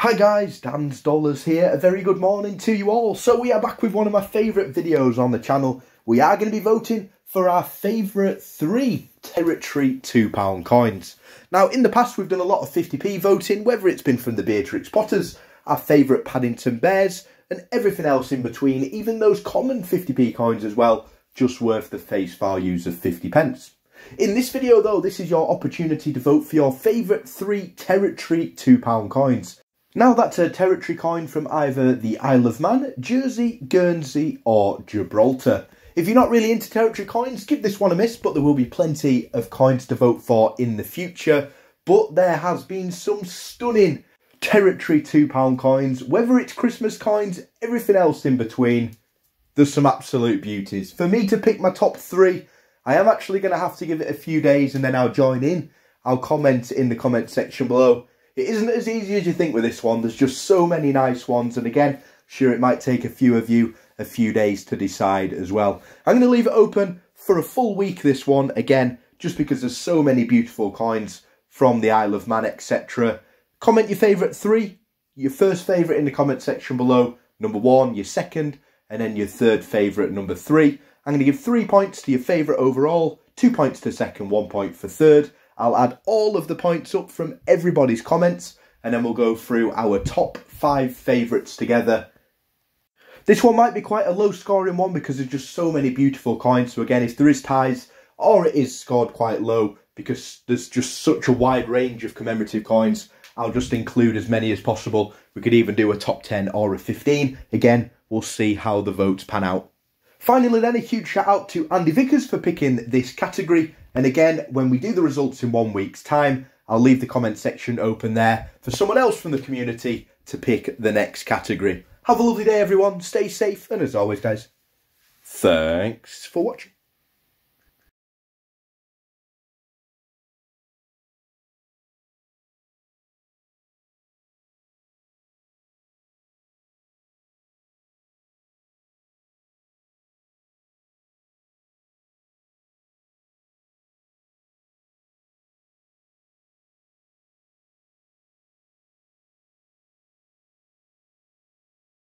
Hi guys, Dan's Dollars here. A very good morning to you all. So we are back with one of my favourite videos on the channel. We are going to be voting for our favourite three Territory £2 coins. Now in the past we've done a lot of 50p voting, whether it's been from the Beatrix Potters, our favourite Paddington Bears, and everything else in between, even those common 50p coins as well, just worth the face values of 50 pence. In this video though, this is your opportunity to vote for your favourite three Territory £2 coins. Now that's a territory coin from either the Isle of Man, Jersey, Guernsey or Gibraltar. If you're not really into territory coins, give this one a miss, but there will be plenty of coins to vote for in the future. But there has been some stunning territory £2 coins, whether it's Christmas coins, everything else in between. There's some absolute beauties. For me to pick my top three, I am actually going to have to give it a few days and then I'll join in. I'll comment in the comment section below it isn't as easy as you think with this one. There's just so many nice ones. And again, sure, it might take a few of you a few days to decide as well. I'm going to leave it open for a full week, this one, again, just because there's so many beautiful coins from the Isle of Man, etc. Comment your favourite three, your first favourite in the comment section below, number one, your second, and then your third favourite, number three. I'm going to give three points to your favourite overall, two points to second, one point for third. I'll add all of the points up from everybody's comments and then we'll go through our top five favourites together. This one might be quite a low scoring one because there's just so many beautiful coins. So again, if there is ties or it is scored quite low because there's just such a wide range of commemorative coins, I'll just include as many as possible. We could even do a top 10 or a 15. Again, we'll see how the votes pan out. Finally then, a huge shout out to Andy Vickers for picking this category and again, when we do the results in one week's time, I'll leave the comment section open there for someone else from the community to pick the next category. Have a lovely day, everyone. Stay safe. And as always, guys, thanks for watching.